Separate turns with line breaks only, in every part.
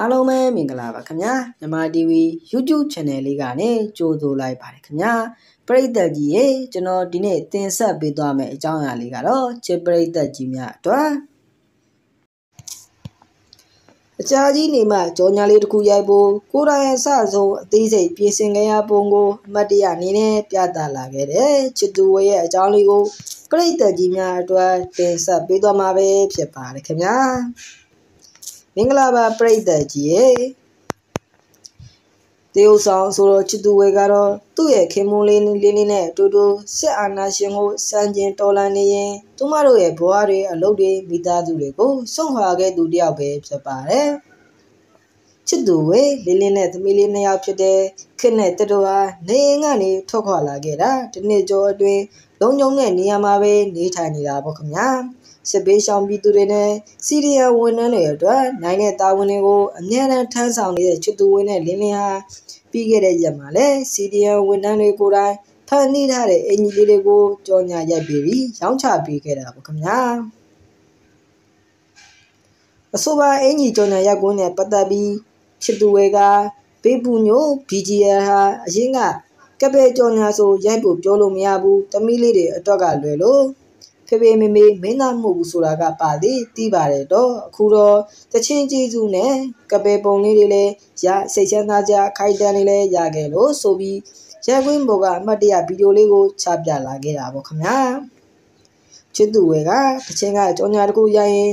အားလုံးပဲမင်္ဂလာပါခင်ဗျာမြန်မာ TV YouTube Channel လေးကနေကြိုဆိုလိုက်ပါတယ်ခင်ဗျာပရိသတ်ကြီးရေကျွန်တော်ဒီနေ့တင်ဆက်ပေးသွားမယ့်အကြောင်းအရာလေးကတော့ချစ်ပရိသတ်ကြီးများအတွက်အကြာကြီးနေမှကြောညာလေးတစ်ခုရိုက်ဖို့ကိုယ်တိုင်အစဆုံးအသေးစိတ်ပြင်ဆင်ကြရပုံကိုအမတ်တရအနေနဲ့ပြသလာခဲ့တဲ့ချစ်သူဝရဲ့အကြောင်းလေးကိုပရိသတ်ကြီးများအတွက်တင်ဆက်ပေးသွားမှာပဲဖြစ်ပါတယ်ခင်ဗျာ မင်္ဂလာပါပရိသတ်ကြီးရေတေယုဆောင်ဆိုတော့ချစ်သူဝဲကတော့သူ့ရဲ့ခင်မွန်းလေးလေးလေးနဲ့အတူတူစစ်အာဏာရှင်ကိုစံကျင်တော်လှန်နေရင်သူမတို့ရဲ့ဘဝတွေအလုပ်တွေမိသားစုတွေကိုဆုံးခွာခဲ့သူတယောက်ပဲဖြစ်ပါတယ်ချစ်သူဝဲလေးလေးနဲ့သမီးလေးနှစ်ယောက်ဖြစ်တဲ့ခစ်နဲ့တတော်ဟာနေအိမ်ကနေထွက်ခွာလာခဲ့တာဒီနေ့ကျော်အတွင်းလုံခြုံတဲ့နေရာမှာပဲနေထိုင်နေတာပေါ့ခင်ဗျာ စစ်ပေးရှောင်ပြည်သူတွေနဲ့စီရီယာဝန်ထမ်းတွေအတွက်နိုင်တဲ့တာဝန်တွေကိုအမြဲတမ်းထမ်းဆောင်နေတဲ့ချစ်သူဝင်းနဲ့လင်းလင်းဟာပြီးခဲ့တဲ့ရက်မှာလည်းစီရီယာဝန်ထမ်းတွေကိုယ်တိုင်ဖန်တီးထားတဲ့အင်ဂျီလေးတွေကိုကြော်ညာရိုက်ပြီးပြီးရောင်းချပေးခဲ့တာပေါ့ခင်ဗျာအဆိုပါအင်ဂျီကြော်ညာရက်ကွန်းနဲ့ပတ်သက်ပြီးချစ်သူဝဲကဘေးပူညို BGR ဟာအရင်ကကပဲကြော်ညာဆိုရိုက်ဖို့ပြောလို့မရဘူးတမီးလေးတွေအတွက်ကလွယ်လို့ ဖေဖေမေမေမင်းသားမဟုတ်ဘူးဆိုတာကပါသေးသိပါတယ်တော့အခုတော့တချင်းကျေးဇူးနဲ့ကပေပုံလေးတွေလည်းရစိတ်ချမ်းသာကြခိုက်တန်လေးလည်းရခဲ့လို့ဆိုပြီးရက်ကွင်းဘောကအမှတ်တရဗီဒီယိုလေးကိုချပြလာခဲ့တာပေါ့ခင်ဗျာချစ်သူဝဲကတချင်းကကြောညာတကူရရင်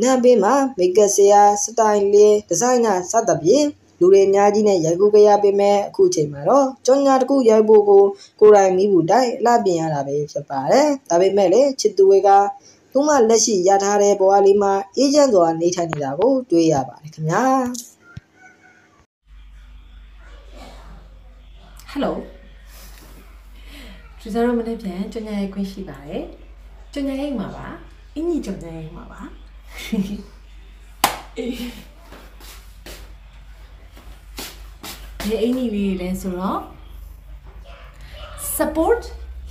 နံဘေးမှာမိတ်ကပ်ဆရာစတိုင်လေးဒီဇိုင်နာစသဖြင့် လူတွေအများကြီးနဲ့ရိုက်ကူးကြရပေမဲ့အခုချိန်မှာတော့ကြောညာတစ်ခုရိုက်ဖို့ကိုကိုယ်တိုင်မိဘူးတိုက်အလှပြင်ရတာပဲဖြစ်ပါတယ်။ဒါပေမဲ့လည်းချစ်သူတွေကသူမှလက်ရှိရထားတဲ့ဘဝလေးမှာအေဂျင့်စွာနေထိုင်နေတာကိုတွေ့ရပါတယ်ခင်ဗျာ။
Hello ကျစားရမနေ့ပြန်ကြောညာရိုက်ခွင့်ရှိပါတယ်။ကြောညာရိုက်မှာပါ။အင်းကြီးကြောညာရိုက်မှာပါ။အေး ဒီအင်းကြီးလေးလဲဆိုတော့ support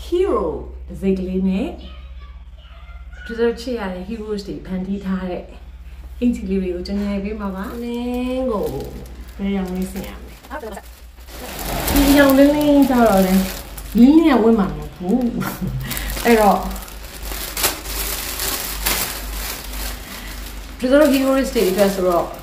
hero ဒီစိတ်ကလေးနဲ့ကျစားချစ်ရတဲ့ heroes တွေဖန်တီးထားတဲ့အင်ဂျီလေးတွေကိုကြောညာရိုက်ပေးမှာပါ။နင်းကိုဘယ်ရောင်လေးဆင်ရမလဲ။ဟုတ်တယ်ဒီရောင်လေးလေးကြတော့လေလင်းလေးကဝင့်မှာမဟုတ်ဘူးအဲ့တော့ဒီလို heroes တွေအတွက်ဆိုတော့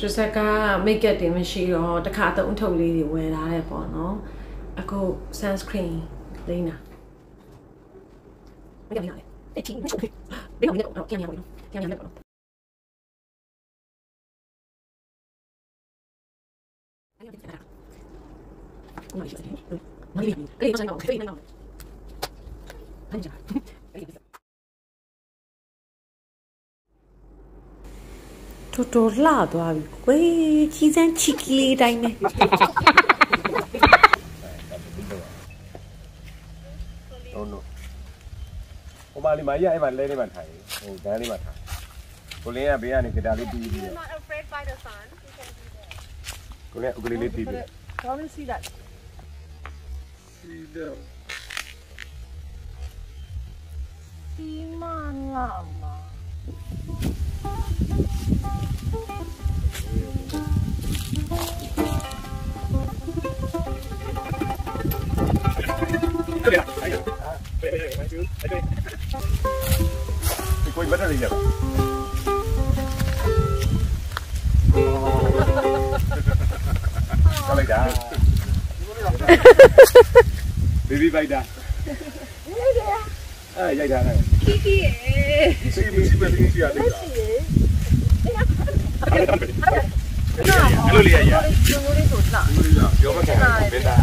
ပါဦးကျစက makeup တွေမရှိတော့တခါသုံးထုတ်လေးတွေဝယ်လာတယ်ပေါ့နော်အခု sunscreen လိမ့်တာမရဘူးလေအဲ့ချင်းမချုပ်ဘူးဘယ်လိုလဲတော့ပြန်ရအောင်ပြန်ရအောင်ပေါ့နော်အဲ့ဒါကိုမလေးဘူးကလေးမဆိုင်တော့ဖေးနေတော့ဟန်ကြ တော်တော်လှသွားပြီကွယ်ကြီးစမ်းချီကလေးတိုင်းပဲ
no no ဟိုမလေးမကြီးအဲ့မှာလဲနေမှာထိုင်ဟိုဒန်းလေးမှာထိုင်ကိုလင်းကဘေးကနေဂီတာလေးတီးပြီး
not afraid by the sun. You can do that.
ကိုလင်းဥကလေးလေးတီးပြီး
I want to see that. ဒီမှာလာမှာ
ကို ယ်မတ်တယ်ရပါကလိုက်တာဘေဘီဘိုက်တာအဲ့ရိုက်တာနဲ့
Kiki ရေ
စီမစီ မစီစီရတယ်အဲ့လိုလေးရရ
ဒီလိုလေးဆိုလာ
ပြောမခံဘူးမင်းသား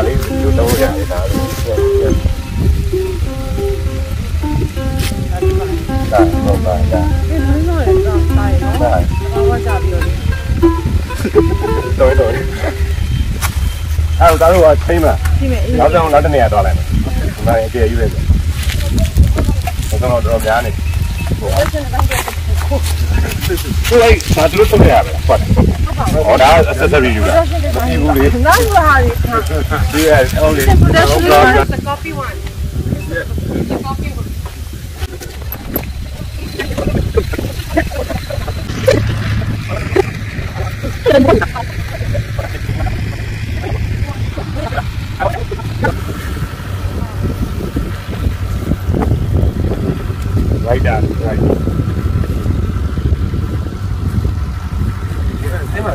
ဒါ
လေး
ဒီလိုတော့ရတယ်ဒါလေးဒါတော့ပါဒါ
ဒီလိုမျိုးလည်းတော့တာရနော်
ဒါ
ဘာဝကြပြီးတော့
တော်တော်အဲ့တော့တို့ကချိန်မှာ
ဒီမဲ့အေး
နောက်ကြောင်နောက်တနေရာသွားလိုက်မယ်ဒီမှာအကျေယူလိုက်ဆိုတော့တော့များနေဟို အဲ့ဒါတို့ဆုံးရပါလားဟုတ်ဟောဒါ accessory ယူတာဒီဘူးလေ
နားလာရီခါ
ဒီရဲ့ဟိုလေ
the coffee one the coffee one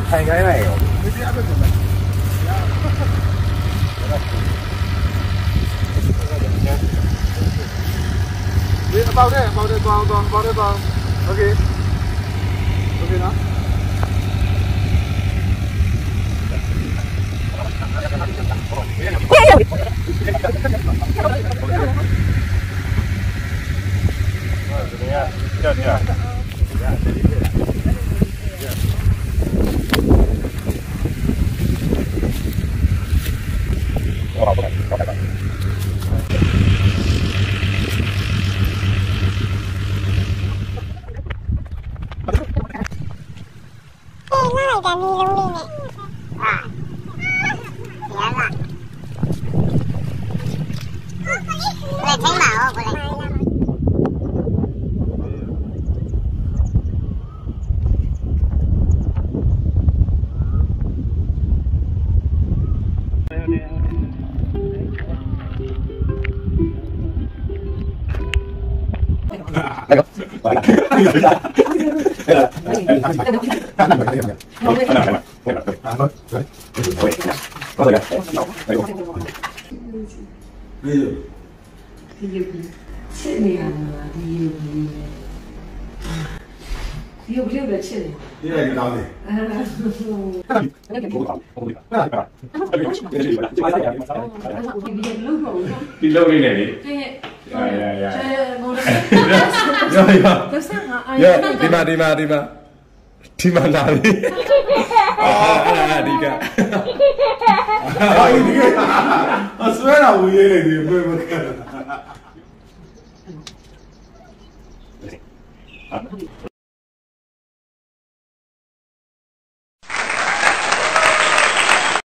ရိုက်တာရိုက်အဲ့မှာထိုင်ခိုင်းလိုက်ရောဒီအပေါက် 哎，那个没路了。啊。啊，别了。哦，快点。过来干嘛哦，过来。哎呦，那个，完，完了。 เคနော် Ja, ja.
Ê, nó này là ni luôn đi nè À Dạ là Lên thấy màu của này ။
ဒီလိုပြီးချစ်နေရတာဒီလိုမျိုးပဲ။ဒီလိုဘယ်လိုလဲချစ်နေ
ဒီလိုက်ကောင်းတယ်။
အဲဒါဆိုဒီလိုလုံးတော့
ဒီလုံးလေးနဲ့လေ။
တဲ့
ရရရ
ကျဲမော်ဒယ်
ရောရော။
ဘယ်ဆက်ငါအိုင်
ရောဒီမှာဒီမှာဒီမှာဒီမှာလာပြီအာအဲ့ဒါဒီကအာဒီကအဆွဲတာဝေးနေတယ်ဘယ်မှာက